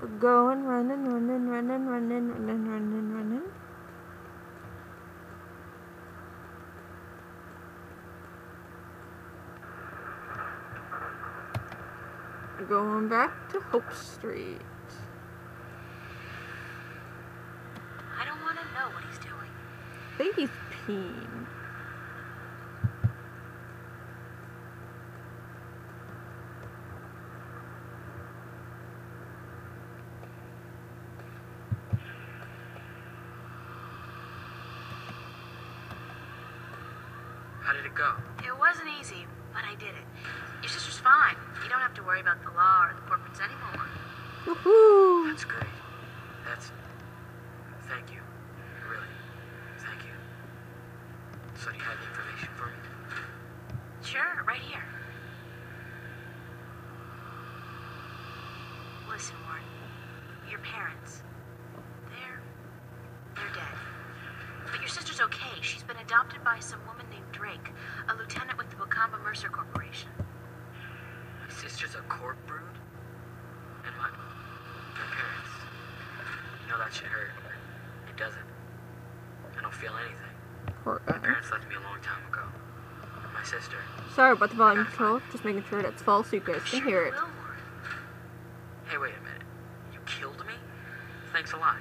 We're going, running, running, running, running, running, running, running. Going back to Hope Street. I don't want to know what he's doing. I think he's peeing. How did it go? It wasn't easy, but I did it. Your sister's fine. You don't have to worry about the law or the corporates anymore. Woohoo! That's great. That's. Thank you. Really. Thank you. So, do you have the information for me? Sure, right here. Listen, Warren. Your parents. They're. they're dead. But your sister's okay. She's been adopted by some woman named Drake, a lieutenant with the Wakamba Mercer Corporation. My sister's a corp brood? And my. my parents. You know that should hurt. It doesn't. I don't feel anything. Poor My guy. parents left me a long time ago. And my sister. Sorry about the volume control. Just making sure that's full so you guys can hear it. Hey, wait a minute. You killed me? Thanks a lot.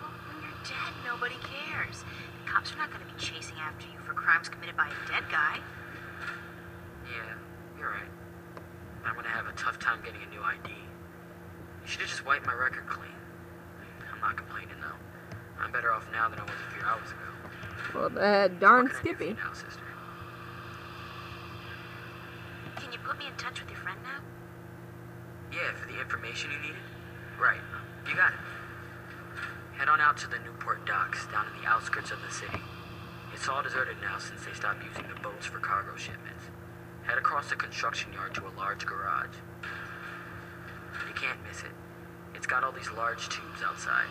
Well, when you're dead, nobody cares. The cops are not going to be chasing after you for crimes committed by a dead guy. Yeah, you're right. I'm gonna have a tough time getting a new ID. You should have just wiped my record clean. I'm not complaining though. I'm better off now than I was a few hours ago. Well, that darn What do Skippy. now, sister? Can you put me in touch with your friend now? Yeah, for the information you needed? Right. You got it. Head on out to the Newport docks down in the outskirts of the city. It's all deserted now since they stopped using the boats for cargo shipments. Head across the construction yard to a large garage. You can't miss it. It's got all these large tubes outside.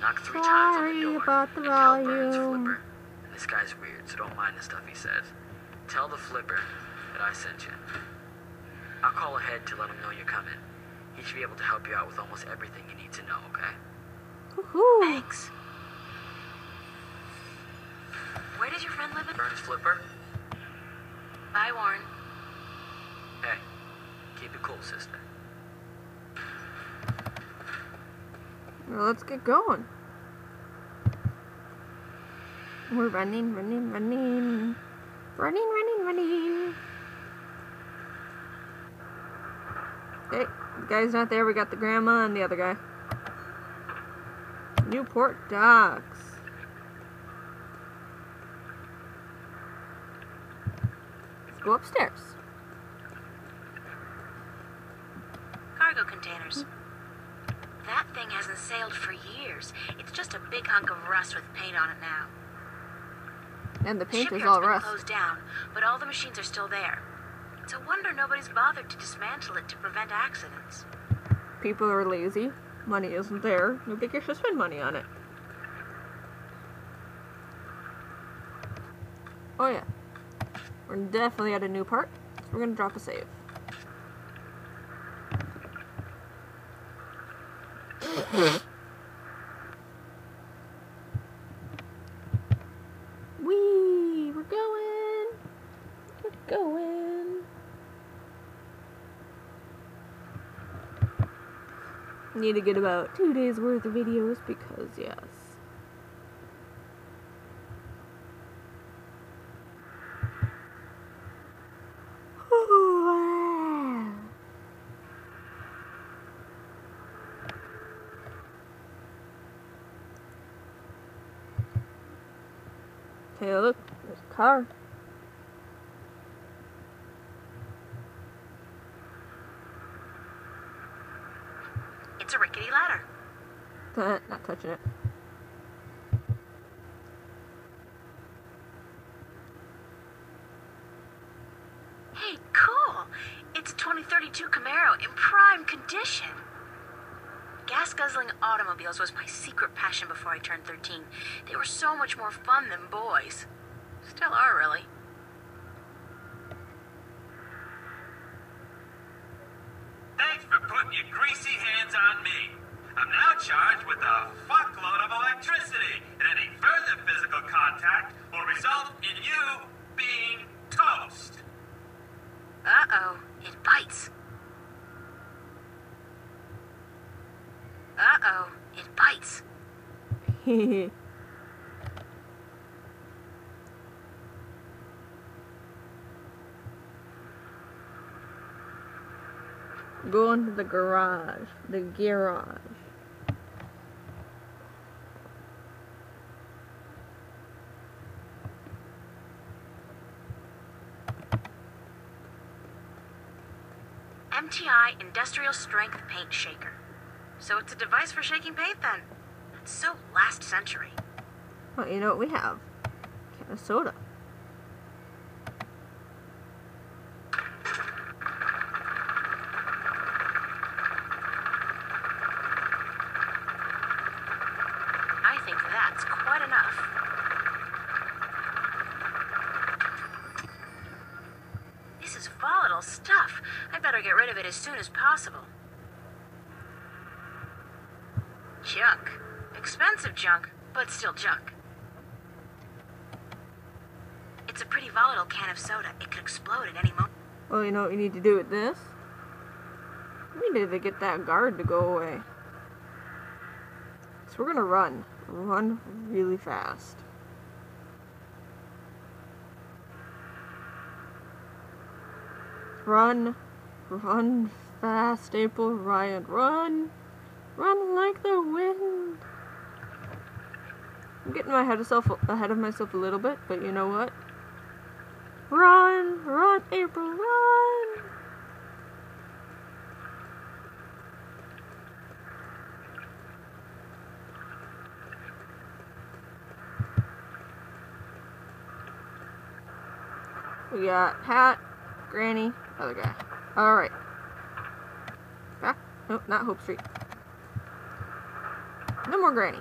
Knock three times on Sorry the door about the and tell Burns. Flipper. And this guy's weird, so don't mind the stuff he says. Tell the Flipper that I sent you. I'll call ahead to let him know you're coming. He should be able to help you out with almost everything you need to know, okay? Woohoo! Thanks. Where does your friend live? In? Burns Flipper? Bye, Warren. Hey, keep it cool, sister. Well, let's get going. We're running, running, running. Running, running, running. Okay, the guy's not there. We got the grandma and the other guy. Newport Docks. Let's go upstairs. Cargo containers. That thing hasn't sailed for years. It's just a big hunk of rust with paint on it now. And the paint is all rust. closed down, but all the machines are still there. It's a wonder nobody's bothered to dismantle it to prevent accidents. People are lazy. Money isn't there. Nobody cares to spend money on it. Oh yeah. We're definitely at a new part. So we're gonna drop a save. Wee! We're going! We're going! Need to get about two days worth of videos because, yes. Okay, look, there's a car. It's a rickety ladder. Uh, Not touching it. Hey, cool! It's a 2032 Camaro in prime condition. Gas guzzling automobiles was my secret passion before I turned 13. They were so much more fun than boys. Still are, really. It bites. Go into the garage. The garage. MTI Industrial Strength Paint Shaker. So it's a device for shaking paint then? That's so last century. Well, you know what we have? Can of soda. I think that's quite enough. This is volatile stuff. I better get rid of it as soon as possible. Junk. Expensive junk, but still junk. It's a pretty volatile can of soda. It could explode at any moment. Well, you know what we need to do with this? We need to get that guard to go away. So we're gonna run. Run really fast. Run. Run fast, April Ryan. Run. Run like the wind. I'm getting my head of self ahead of myself a little bit, but you know what? Run, run, April, run! We got Hat, Granny, other guy. Alright. Back? Nope, not Hope Street. No more Granny.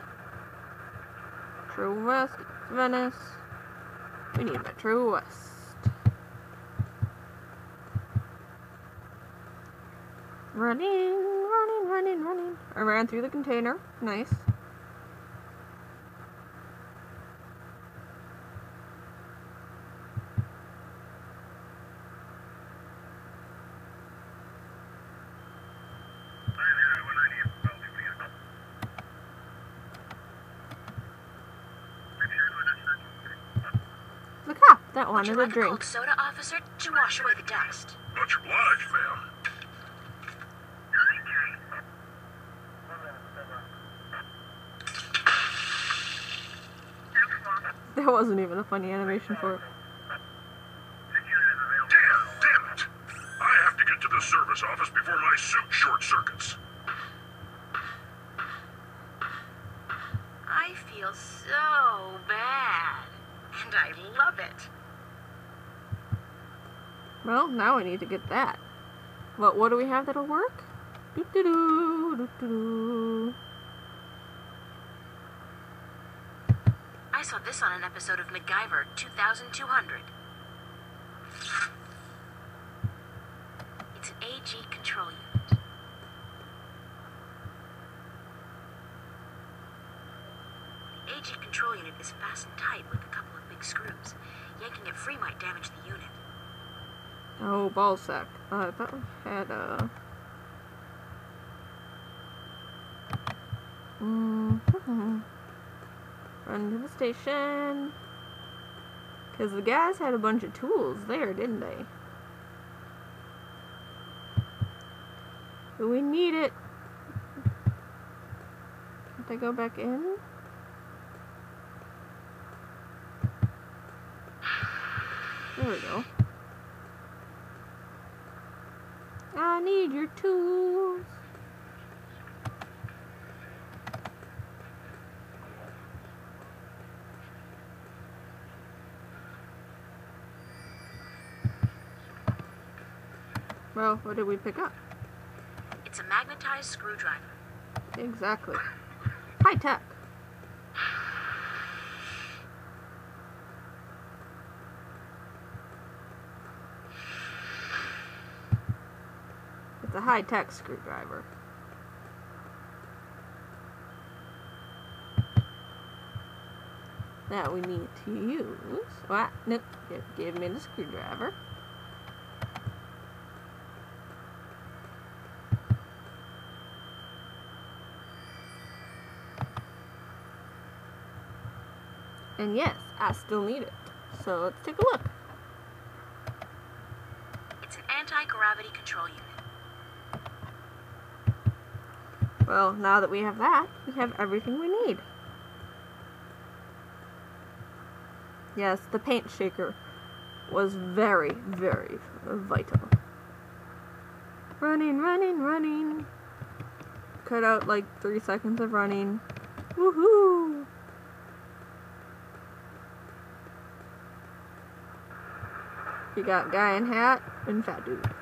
True West, Venice. We need Metro West. Running, running, running, running. I ran through the container. Nice. The cop that Would you wanted a like a drink. cold soda, officer, to wash away the dust? Much obliged, ma'am. There wasn't even a funny animation for it. Damn, damn it! I have to get to the service office before my suit short circuits. I feel so bad. And I love it. Well, now we need to get that. But what do we have that'll work? I saw this on an episode of MacGyver 2200. It's an AG control unit. The AG control unit is fastened tight with a couple of big screws. Yanking it free might damage the unit. Oh, ball sack. Uh, I thought we had a. Mm-hmm. Run to the station. Because the guys had a bunch of tools there, didn't they? Do we need it? Can't I go back in? There we go. I need your tools. Well, what did we pick up? It's a magnetized screwdriver. Exactly. High tech. the a high-tech screwdriver. That we need to use. What? Nope. Give, give me the screwdriver. And yes, I still need it. So let's take a look. It's an anti-gravity control unit. Well, now that we have that, we have everything we need. Yes, the paint shaker was very, very vital. Running, running, running. Cut out like three seconds of running. Woohoo! You got guy in hat and fat dude.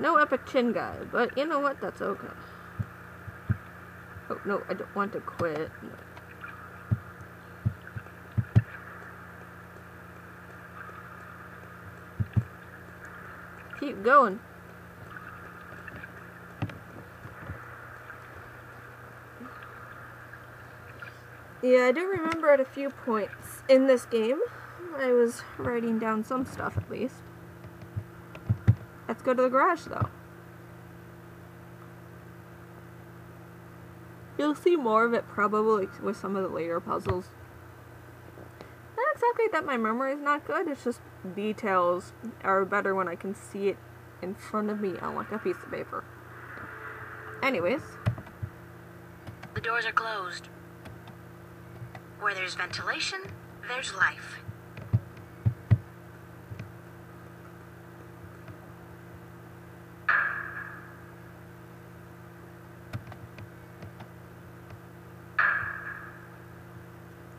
No epic chin guy, but you know what? That's okay. Oh, no, I don't want to quit. Keep going. Yeah, I do remember at a few points in this game, I was writing down some stuff at least. Let's go to the garage though. You'll see more of it probably with some of the later puzzles. Not exactly that my memory is not good, it's just details are better when I can see it in front of me on like a piece of paper. Anyways, The doors are closed. Where there's ventilation, there's life.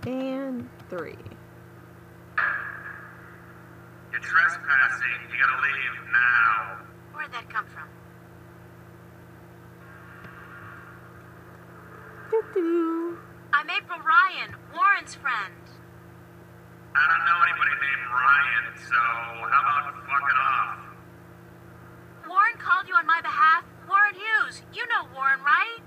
And three. You're trespassing. You gotta leave now. Where'd that come from? Doo-doo. I'm April Ryan, Warren's friend. I don't know anybody named Ryan, so how about fucking off? Warren called you on my behalf. Warren Hughes. You know Warren, right?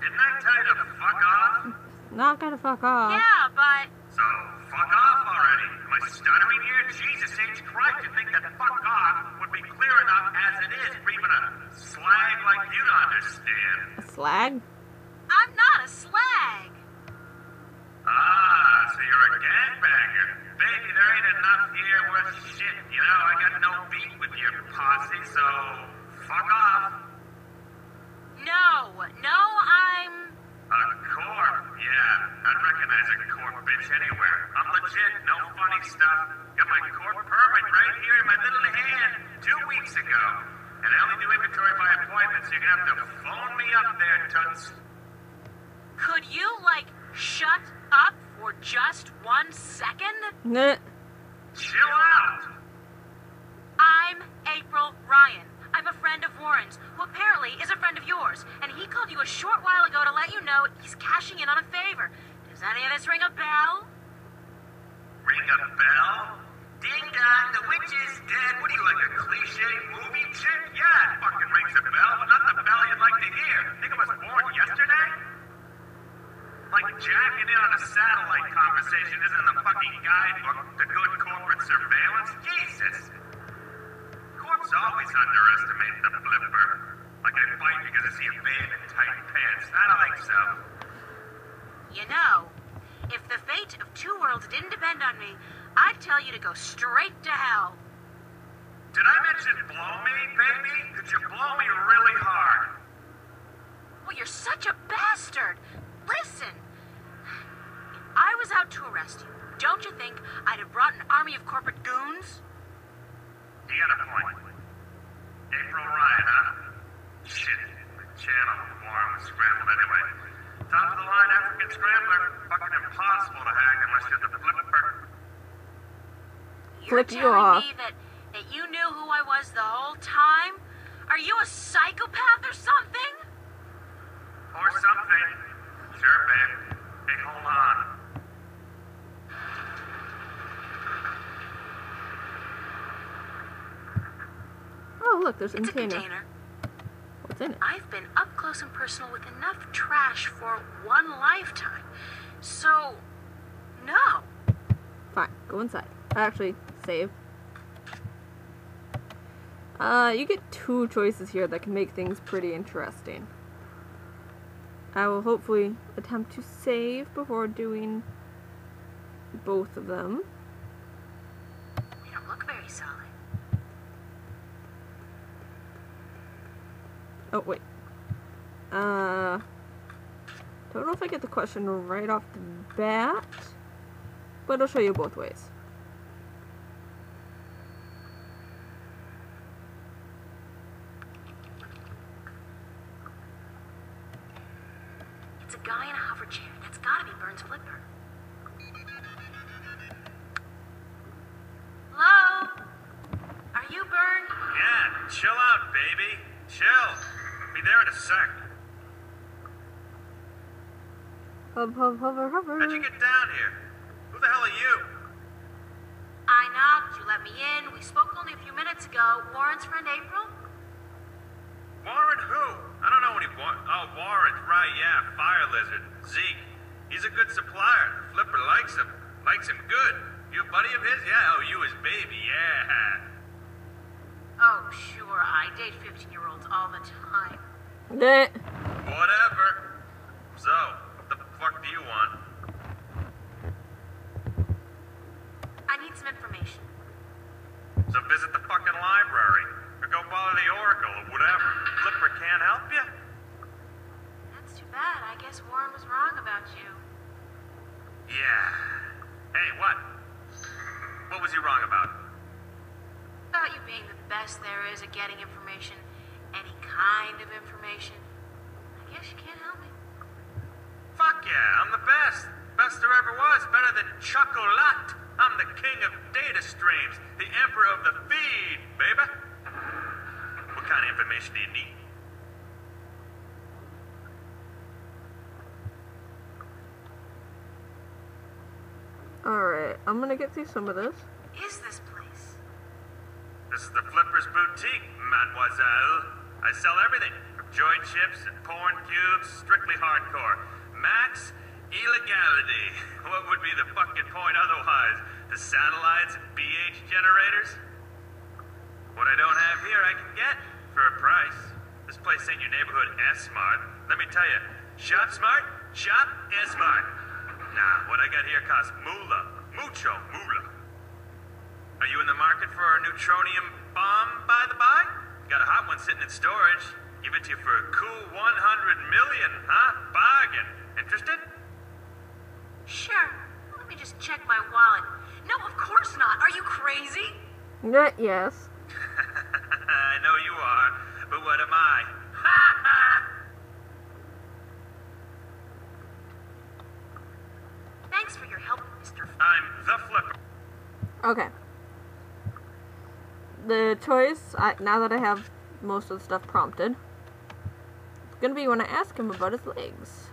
Didn't I tell you to fuck off? Not gonna fuck off. Yeah, but So fuck off already. Am I stuttering here? Jesus H. Christ, you think that fuck off would be clear enough as it is for even a slag like you to understand? A slag? I'm not a slag. Ah, so you're a gangbanger. Baby, there ain't enough here worth shit. You know, I got no beat with your posse, so fuck off. No, no, I'm. A corp, yeah. I'd recognize a corp bitch anywhere. I'm legit, no funny stuff. Got my corp permit right here in my little hand two weeks ago. And I only do inventory by appointment, so you're gonna have to phone me up there, Toots. Could you, like, shut up for just one second? Nah. Chill out. I'm April Ryan. I'm a friend of Warren's, who apparently is a friend of yours, and he called you a short while ago to let you know he's cashing in on a favor. Does any of this ring a bell? Ring a bell? Ding dong, the witch is dead. What are you, like a cliche movie chick? Yeah, it fucking rings a bell, but not the bell you'd like to hear. Think I was born yesterday? Like jacking in on a satellite conversation isn't the fucking guidebook to good corporate surveillance? Jesus! Corp's always underestimate the flipper. Like I fight because I see a babe in tight pants. I don't think so. You know, if the fate of two worlds didn't depend on me, I'd tell you to go straight to hell. Did I mention blow me, baby? Could you blow me really hard? Well, you're such a bastard. Listen, if I was out to arrest you, don't you think I'd have brought an army of corporate goons? You got point. April Ryan, huh? Shit, the channel forum was scrambled anyway. Top of the line African scrambler. Fucking impossible to hack unless you're the flipper. You're Flip you off. me that, that you knew who I was the whole time? Are you a psychopath or something? Or something. Sure, babe. Hey, hold on. Oh, look, there's a It's a container. container. What's in it? I've been up close and personal with enough trash for one lifetime. So, no. Fine, go inside. Actually, save. Uh, you get two choices here that can make things pretty interesting. I will hopefully attempt to save before doing both of them. They don't look very solid. Oh, wait. Uh, don't know if I get the question right off the bat, but I'll show you both ways. It's a guy in a hover chair. That's gotta be Burns' flipper. Hello? Are you Burn? Yeah, chill out, baby. Chill. Be there in a sec. Hover, hover, hover, hover. How'd you get down here? Who the hell are you? I knocked. You let me in. We spoke only a few minutes ago. Warren's friend April? Warren who? I don't know any Warren. Oh, Warren, right, yeah, Fire Lizard. Zeke. He's a good supplier. Flipper likes him. Likes him good. You a buddy of his? Yeah, oh, you his baby, yeah. Oh, sure. I date 15 year olds all the time. Bleh. Whatever. So, what the fuck do you want? I need some information. So visit the fucking library. Or go bother the Oracle or whatever. Flipper can't help you? That's too bad. I guess Warren was wrong about you. Yeah. Hey, what? What was he wrong about? About you being the best there is at getting information. Any kind of information. I guess you can't help me. Fuck yeah, I'm the best. Best there ever was. Better than Chocolat. I'm the king of data streams. The emperor of the feed, baby. What kind of information do you need? Alright, I'm gonna get through some of this. Is this place? This is the Flipper's Boutique, mademoiselle. I sell everything from joint chips and porn cubes, strictly hardcore. Max illegality. What would be the fucking point otherwise? The satellites and BH generators? What I don't have here, I can get for a price. This place ain't your neighborhood S-Mart. Let me tell you, shop smart, shop S-Mart. Nah, what I got here costs moolah. Mucho moolah. Are you in the market for a neutronium bomb, by the by? Got a hot one sitting in storage. Give it to you for a cool 100 million, huh? Bargain. Interested? Sure. Let me just check my wallet. No, of course not. Are you crazy? Not yes. I know you are, but what am I? Thanks for your help, Mr. F- I'm the flipper. Okay. The choice, I, now that I have most of the stuff prompted, it's gonna be when I ask him about his legs.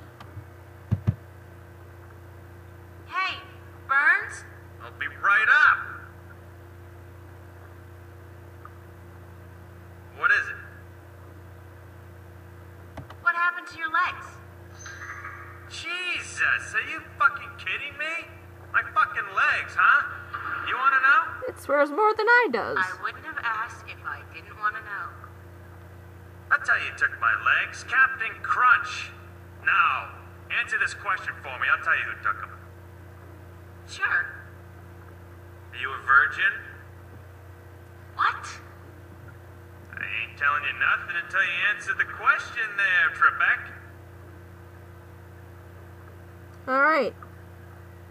Swears more than I does. I wouldn't have asked if I didn't want to know. I'll tell you who took my legs. Captain Crunch. Now, answer this question for me. I'll tell you who took them. Sure. Are you a virgin? What? I ain't telling you nothing until you answer the question there, Trebek. Alright.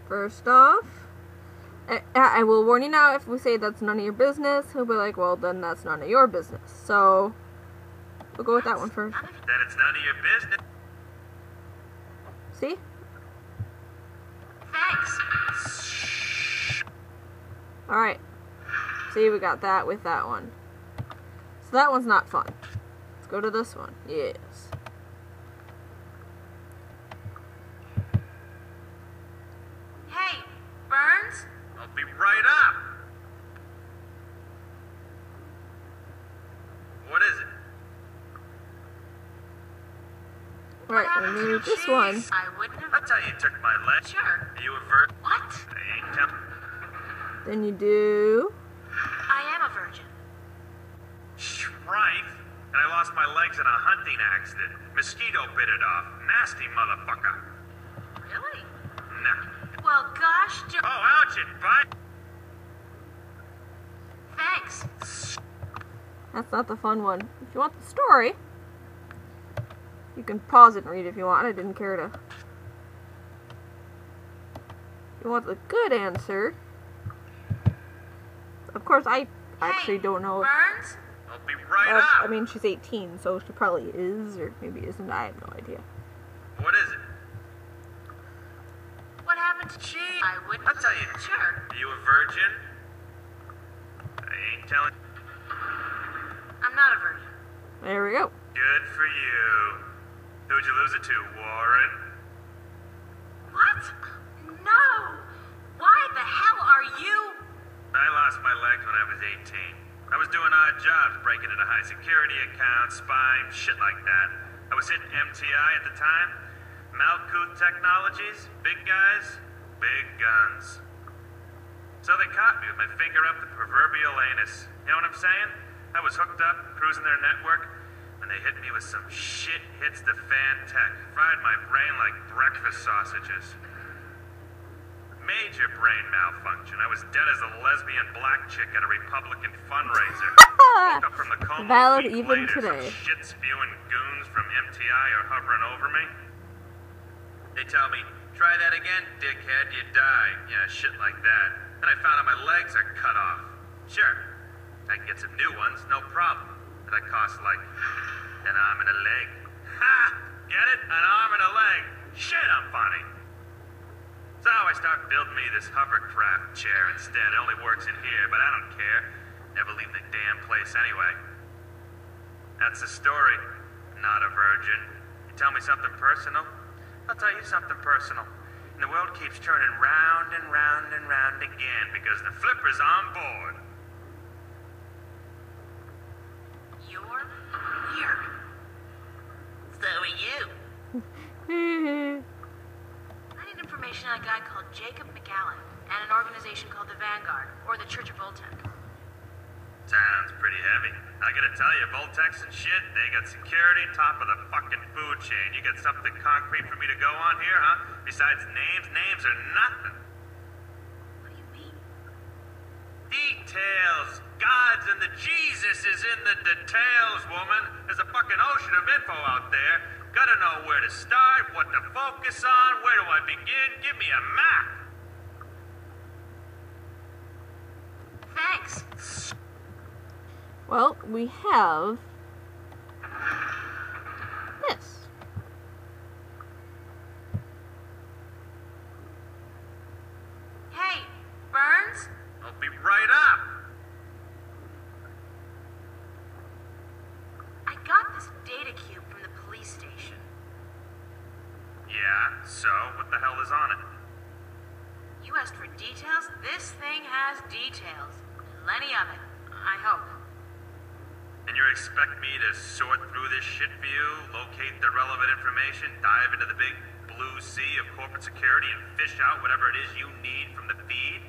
First off, Eh, I, I will warn you now if we say that's none of your business, he'll be like, well, then that's none of your business. So, we'll go with that one first. Then it's none of your business. See? Thanks. Alright. See, we got that with that one. So that one's not fun. Let's go to this one. Yes. Hey, Burns? I'll be right up. What is it? Right, happened and to then your this one. I wouldn't have. That's how you took my leg. Sure. Are you a virgin? What? I ain't tell- Then you do. I am a virgin. Sh- Right. And I lost my legs in a hunting accident. Mosquito bit it off. Nasty motherfucker. Really? Nah. Well, gosh, jo- Oh, ouch, it bite. thanks. That's not the fun one. If you want the story, you can pause it and read if you want. I didn't care to. You want the good answer, of course, I actually don't know. If, Burns? I'll be right up. I mean, she's 18, so she probably is, or maybe isn't. I have no idea. What is it? What happened to cheese? I wouldn't. I'll tell you. Sure. Are you a virgin? I ain't telling. I'm not a virgin. There we go. Good for you. Who'd you lose it to, Warren? What? No. Why the hell are you? I lost my legs when I was 18. I was doing odd jobs, breaking into high security accounts, spying, shit like that. I was hitting MTI at the time. Malkuth Technologies, big guys, big guns. So they caught me with my finger up the proverbial anus. You know what I'm saying? I was hooked up, cruising their network, and they hit me with some shit hits the fan tech. Fried my brain like breakfast sausages. Major brain malfunction. I was dead as a lesbian black chick at a Republican fundraiser. Woke up from the coma Valid even later, today. Some shit spewing goons from MTI are hovering over me. They tell me, try that again, dickhead, you die. Yeah, shit like that. Then I found out my legs are cut off. Sure, I can get some new ones, no problem. That costs like an arm and a leg. Ha! Get it? An arm and a leg. Shit, I'm funny. So I start building me this hovercraft chair instead. It only works in here, but I don't care. Never leave the damn place anyway. That's the story. Not a virgin. You tell me something personal? I'll tell you something personal. And the world keeps turning round and round and round again because the flipper's on board. You're weird. So are you. Mm-hmm. I need information on a guy called Jacob McAllen and an organization called the Vanguard or the Church of Voltec. Sounds pretty heavy. I gotta tell you, Voltex and shit, they got security top of the fucking food chain. You got something concrete for me to go on here, huh? Besides names, names are nothing. What do you mean? Details. Gods and the Jesus is in the details, woman. There's a fucking ocean of info out there. Gotta know where to start, what to focus on, where do I begin? Give me a map. Thanks. Well, we have this. Hey, Burns? I'll be right up. I got this data cube from the police station. Yeah, so what the hell is on it? You asked for details? This thing has details. Plenty of it. I hope. And you expect me to sort through this shit for you, locate the relevant information, dive into the big blue sea of corporate security, and fish out whatever it is you need from the feed?